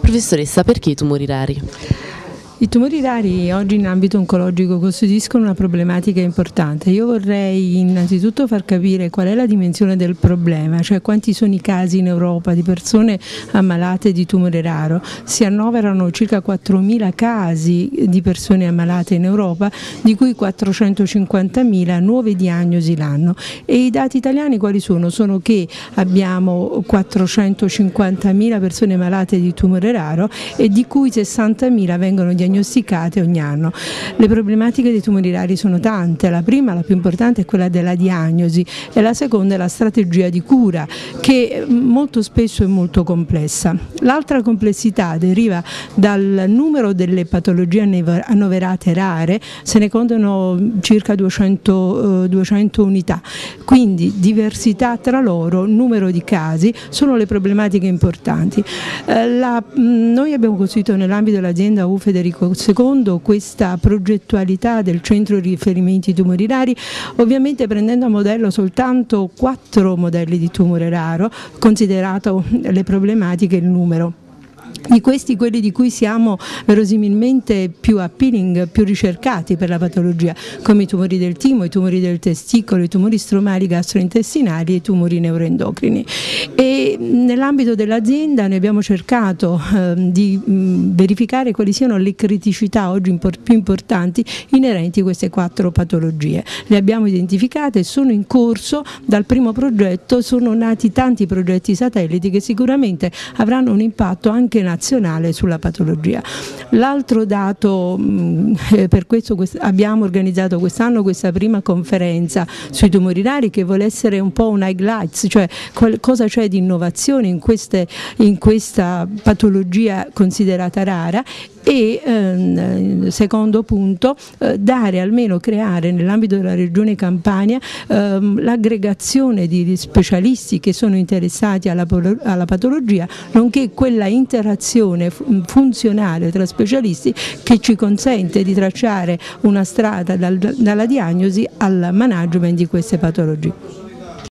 Professoressa, perché i tumori rari? I tumori rari oggi in ambito oncologico costituiscono una problematica importante. Io vorrei innanzitutto far capire qual è la dimensione del problema, cioè quanti sono i casi in Europa di persone ammalate di tumore raro. Si annoverano circa 4.000 casi di persone ammalate in Europa, di cui 450.000 nuove diagnosi l'anno. E i dati italiani quali sono? Sono che abbiamo 450.000 persone malate di tumore raro e di cui 60.000 vengono diagnosticate diagnosticate ogni anno. Le problematiche dei tumori rari sono tante, la prima, la più importante è quella della diagnosi e la seconda è la strategia di cura che molto spesso è molto complessa. L'altra complessità deriva dal numero delle patologie annoverate rare, se ne contano circa 200, 200 eh, unità, quindi diversità tra loro, numero di casi, sono le problematiche importanti. Eh, la, noi abbiamo costruito nell'ambito dell'azienda U Federico Ecco, secondo questa progettualità del centro riferimenti tumori rari, ovviamente prendendo a modello soltanto quattro modelli di tumore raro, considerato le problematiche e il numero di questi quelli di cui siamo verosimilmente più appealing, più ricercati per la patologia, come i tumori del timo, i tumori del testicolo, i tumori stromali gastrointestinali e i tumori neuroendocrini. E nell'ambito dell'azienda noi abbiamo cercato eh, di mh, verificare quali siano le criticità oggi import più importanti inerenti a queste quattro patologie. Le abbiamo identificate, sono in corso dal primo progetto, sono nati tanti progetti satelliti che sicuramente avranno un impatto anche nazionale sulla patologia. L'altro dato, mm, eh, per questo abbiamo organizzato quest'anno questa prima conferenza sui tumori rari che vuole essere un po' un highlights, cioè cosa c'è di innovazione in, queste, in questa patologia considerata rara e ehm, secondo punto eh, dare almeno creare nell'ambito della regione Campania ehm, l'aggregazione di specialisti che sono interessati alla, alla patologia nonché quella interazione funzionale tra specialisti che ci consente di tracciare una strada dal, dalla diagnosi al management di queste patologie.